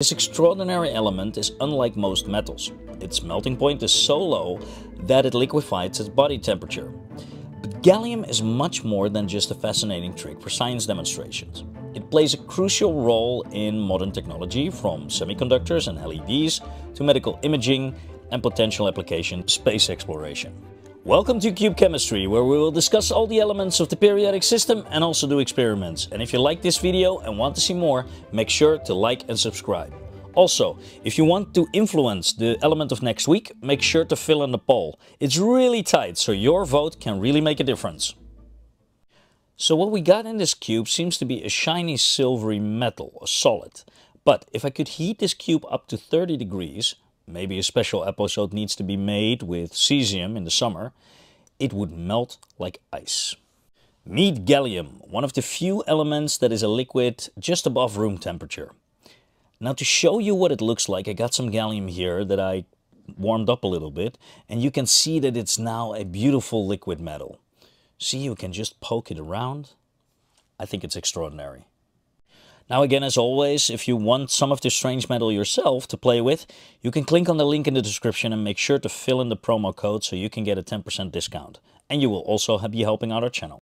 This extraordinary element is unlike most metals. Its melting point is so low that it liquefies at body temperature. But gallium is much more than just a fascinating trick for science demonstrations. It plays a crucial role in modern technology from semiconductors and LEDs to medical imaging and potential application space exploration. Welcome to Cube Chemistry, where we will discuss all the elements of the periodic system and also do experiments. And if you like this video and want to see more, make sure to like and subscribe. Also, if you want to influence the element of next week, make sure to fill in the poll. It's really tight, so your vote can really make a difference. So what we got in this cube seems to be a shiny silvery metal, a solid. But if I could heat this cube up to 30 degrees, maybe a special episode needs to be made with cesium in the summer, it would melt like ice. Meet gallium, one of the few elements that is a liquid just above room temperature. Now to show you what it looks like, I got some gallium here that I warmed up a little bit, and you can see that it's now a beautiful liquid metal. See, you can just poke it around. I think it's extraordinary. Now again, as always, if you want some of this strange metal yourself to play with, you can click on the link in the description and make sure to fill in the promo code so you can get a 10% discount. And you will also be helping out our channel.